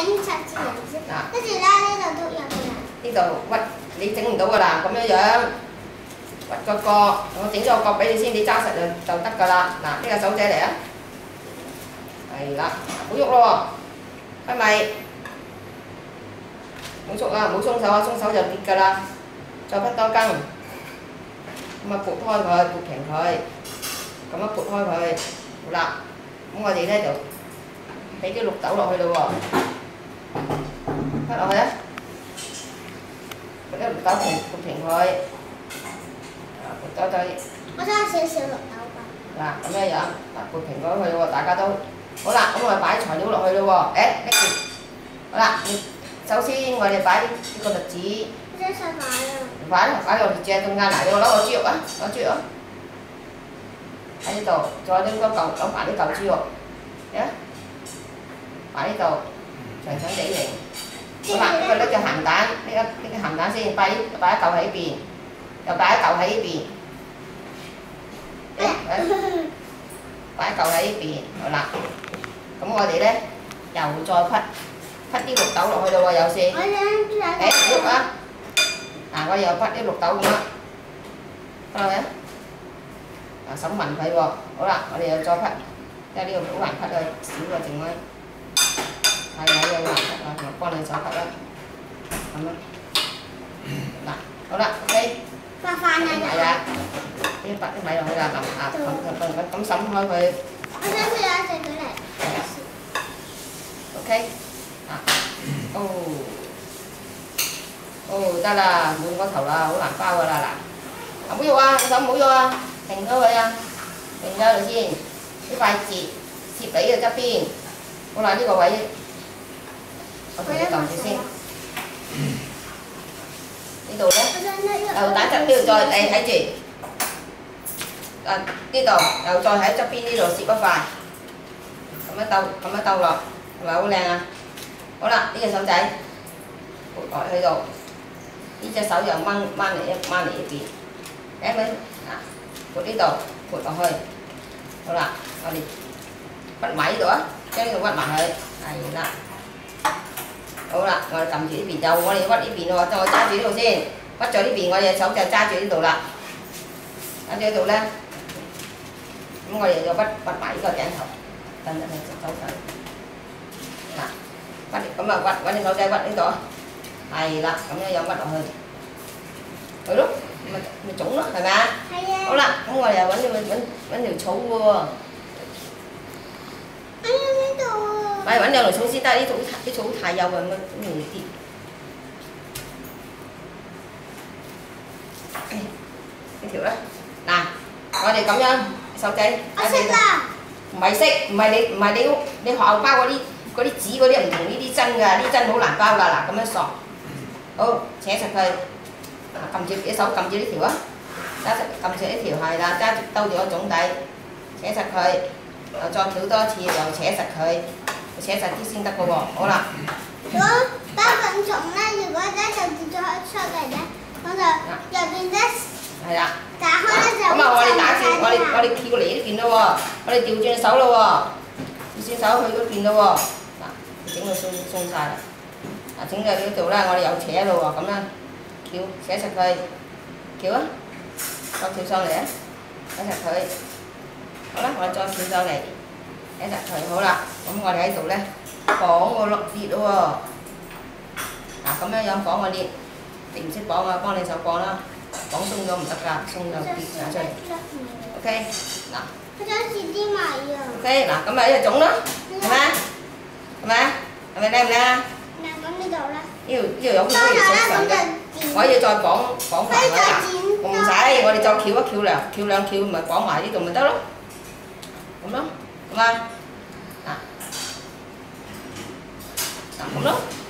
整七字形先，跟住咧呢度都有個人。呢度屈你整唔到㗎啦，咁樣樣屈個角，我整咗個角俾你先，你揸實就就得㗎啦。嗱，呢個手仔嚟啊，係啦，唔好喐咯喎，係咪？唔好喐啊，唔好鬆手啊，鬆手就跌㗎啦。再屈多根，咁啊撥開佢，撥平佢，咁樣撥開佢，好啦。咁我哋咧就俾啲綠豆落去咯喎， hết rồi á. Cái lục táo thì không chuyện thôi lục táo thôi có ra xíu xíu lục táo không là cái gì vậy? Là cuộc chuyện đó thôi đại cả tôi có là ông ngoài bãi chọn những loại luôn ấy cái gì? Có là sau khi ngoài này bãi đi còn được chỉ bãi là bãi rồi thì che trong ngang lại đâu nó có chịu á nó chịu á. Anh đi tàu cho đến con cầu ông bạn đi cầu chịu nhé bạn đi tàu trời sáng dậy vậy. Các bạn cái lớp cho hàm đá cái cái hàm đá xin bay bay cậu hãy bì. Bay cậu hãy bì. Bay cậu hãy bì rồi là cũng ngồi để đấy. Dầu cho phát phát cái lục tẩu rồi đâu vào dầu xe. Đấy lúc á à bây giờ phát cái lục tẩu nữa. Rồi á à, sống mạnh phải rồi đó là bây giờ cho phát ra đi một bạn phát rồi xíu rồi chừng ngay thầy nói rồi là con này cháu cậu đấy cảm ơn đặt. Cậu đặt. Ok. Pha pha này này là cái bạn cái máy rồi, là làm à cắm cắm cắm cắm sóng thôi về ok. À ô. Ô ta là muốn có thầu là làm pha rồi là làm. Không có vô à sóng không vô à. Thành thơ vậy à. Thành thơ rồi chi cái bài chị chị đấy rồi cho pin cô nói đi cậu ấy ở đây đi đầu tá chặt tiêu rồi đây thấy chị. À, đi tù đầu rồi thấy cho pin đi rồi xịt bao vải. Không bắt tàu không bắt tàu rồi. Và ô làng à ô là đi giờ sáu cháy ủa gọi hơi rồi đi cho sáu giờ mang mang để mang để gì em ấy à của đi tù của tàu hơi. Ô là đi. Bắt máy nữa. Cái người bắt máy hơi. Này là 好啦，我哋撳住呢邊就我哋屈呢邊喎，我揸住呢度先，屈咗呢邊，我哋手就揸住呢度啦，揸住呢度咧，咁我哋就屈屈埋呢個頂頭，等等你手勢，嗱，屈咁啊屈揾隻手仔屈呢度。係啦，咁樣有乜落去？係咯，咪咪種咯，係咪啊？係啊。好啦，咁我哋又揾揾揾揾條草喎。 啊！咪揾两条草先得，啲草啲草太幼啊，咁咁容易跌。呢条咧，嗱，我哋咁样手仔。我识啦。唔系识，唔系你唔系你你学校包嗰啲嗰啲纸嗰啲唔同呢啲针㗎，呢针好难包㗎，嗱咁样索。好，扯实佢，揿住只手揿住呢条啊，揸实揿住呢条系啦，揸住兜住个总底，扯实佢，又再翘多次，又扯实佢， 扯實啲先得嘅喎。好啦。如果包粉蟲咧，如果咧就跌咗出嚟咧，咁就入邊咧係啦。打開咧就咁啊，我哋打轉，我哋我哋跳嚟呢邊咯喎，我哋調轉手咯喎，調轉手去嗰邊咯喎，嗱，整到鬆鬆曬啦。啊，整到呢度啦，我哋又扯咯喎，咁啦，翹扯實佢，翹啊，再翹上嚟啊，扯實佢，好啦，我哋再翹上嚟， 애들 저희 뭐라 엄마가 내가 있을래? 뻥으로 뒤로 자 그러면 양 뻥을 리 tỉnh chết bóng mà con này cháu có là bóng sung đâu mà tất cả sung đâu bị trả trời. Ok nào ok nào cái mẹ giờ chống đó. Mà mà mẹ đem ra yêu yêu giống như vậy sống sẵn đấy có giờ cho bóng bóng phải là bóng trái có đi cho cứu á cứu là cứu là cứu mà bóng mãi đi tụi mình tao lắm. Đúng không? Mà 그럼?